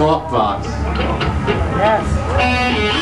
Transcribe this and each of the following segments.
talk box. Yes.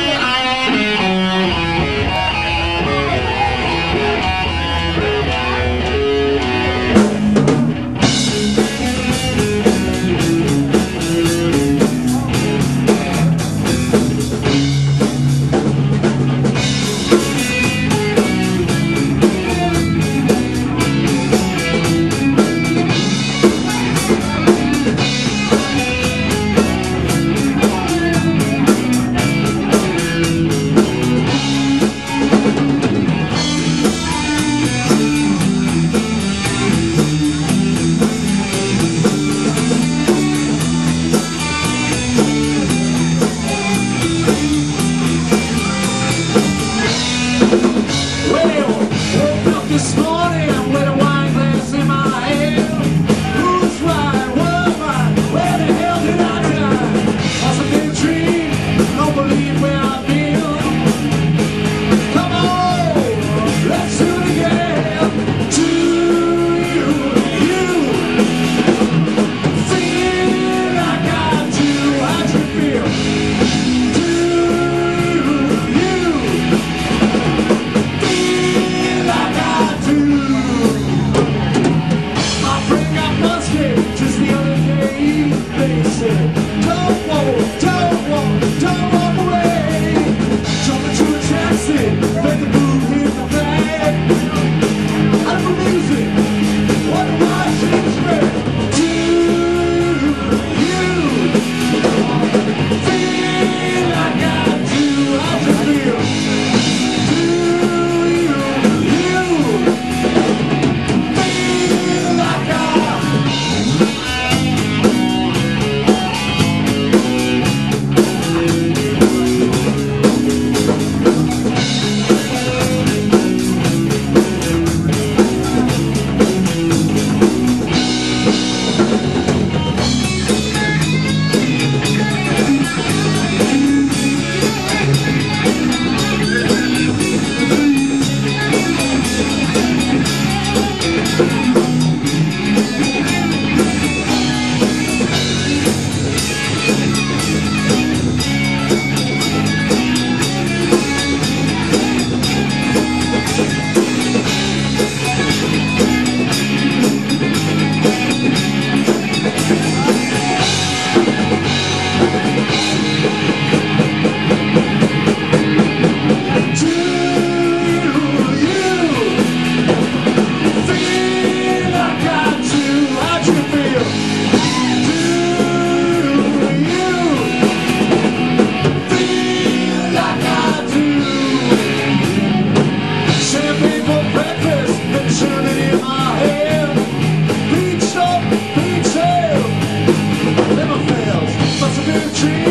Do Must